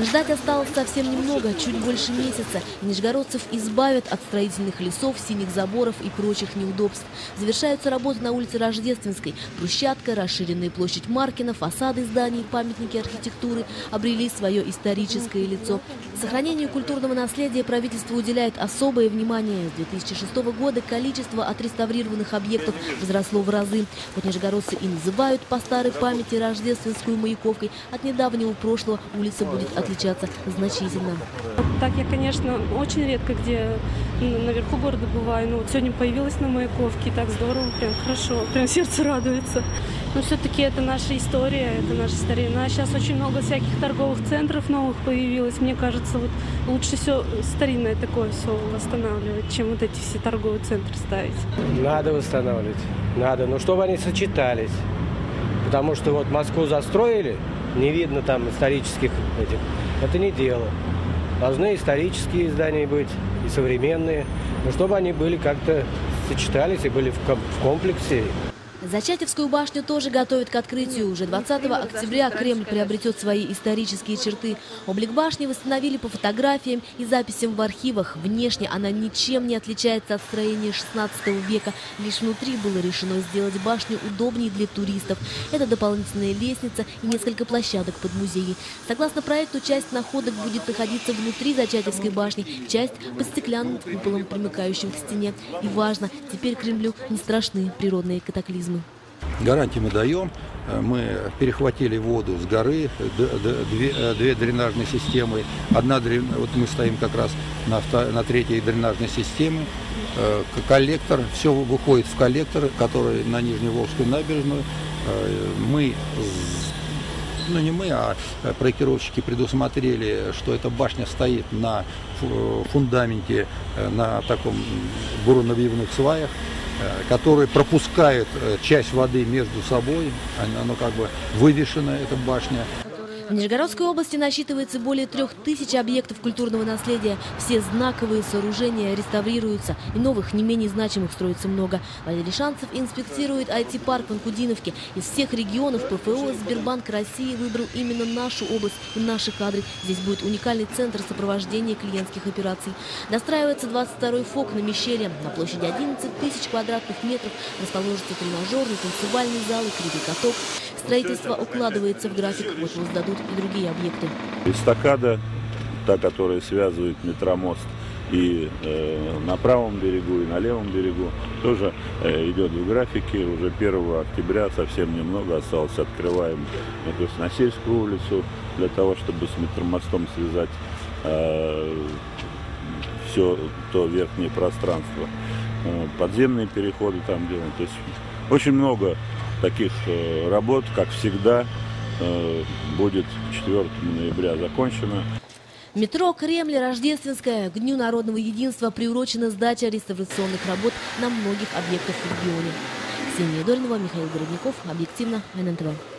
Ждать осталось совсем немного, чуть больше месяца. Нижегородцев избавят от строительных лесов, синих заборов и прочих неудобств. Завершаются работы на улице Рождественской. Брусчатка, расширенная площадь Маркина, фасады зданий, памятники архитектуры обрели свое историческое лицо. Сохранению культурного наследия правительство уделяет особое внимание. С 2006 года количество отреставрированных объектов возросло в разы. Вот нижегородцы и называют по старой памяти Рождественскую Маяковкой. От недавнего прошлого улица будет отличаться значительно. Так я, конечно, очень редко где наверху города бываю. Но вот сегодня появилась на Маяковке, так здорово, прям хорошо, прям сердце радуется. Но все-таки это наша история, это наша старина. Сейчас очень много всяких торговых центров новых появилось. Мне кажется, вот лучше все старинное такое все восстанавливать, чем вот эти все торговые центры ставить. Надо восстанавливать, надо, но чтобы они сочетались. Потому что вот Москву застроили, не видно там исторических этих. Это не дело. Должны исторические здания быть и современные, но чтобы они были как-то сочетались и были в комплексе. Зачатевскую башню тоже готовят к открытию. Уже 20 октября Кремль приобретет свои исторические черты. Облик башни восстановили по фотографиям и записям в архивах. Внешне она ничем не отличается от строения 16 века. Лишь внутри было решено сделать башню удобнее для туристов. Это дополнительная лестница и несколько площадок под музеи. Согласно проекту, часть находок будет находиться внутри Зачатевской башни, часть под стеклянным куполом, примыкающим к стене. И важно, теперь Кремлю не страшны природные катаклизмы. Гарантии мы даем. Мы перехватили воду с горы, две, две дренажные системы. Одна, вот мы стоим как раз на, на третьей дренажной системе. Э, коллектор, все выходит в коллектор, который на Нижневолжскую набережную. Э, мы ну не мы, а проектировщики предусмотрели, что эта башня стоит на фундаменте, э, на таком буронавьевных сваях. Э, который пропускает э, часть воды между собой, оно как бы вывешено, эта башня. В Нижегородской области насчитывается более трех тысяч объектов культурного наследия. Все знаковые сооружения реставрируются, и новых, не менее значимых строится много. Валерий Шанцев инспектирует IT-парк в Анкудиновке. Из всех регионов ПФО Сбербанк России выбрал именно нашу область и наши кадры. Здесь будет уникальный центр сопровождения клиентских операций. Достраивается 22-й ФОК на Мещере. На площади 11 тысяч квадратных метров расположится тренажерный, танцевальный зал и каток. Строительство укладывается в график. Вот его сдадут и другие объекты. Эстакада, та, которая связывает метромост и э, на правом берегу, и на левом берегу, тоже э, идет в графике. Уже 1 октября совсем немного осталось. Открываем эту Сносельскую улицу для того, чтобы с метромостом связать э, все то верхнее пространство. Э, подземные переходы там делаем. То есть очень много таких э, работ, как всегда, Э, будет 4 ноября закончено. Метро Кремль Рождественская к Дню народного единства приурочена сдача реставрационных работ на многих объектах в регионе. Ксения Доринова, Михаил Городников. Объективно. ННТВ.